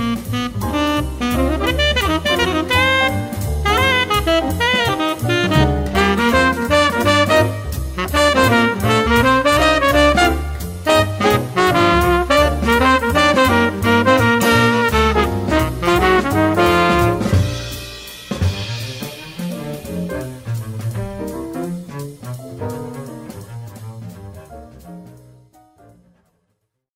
Mm-hmm.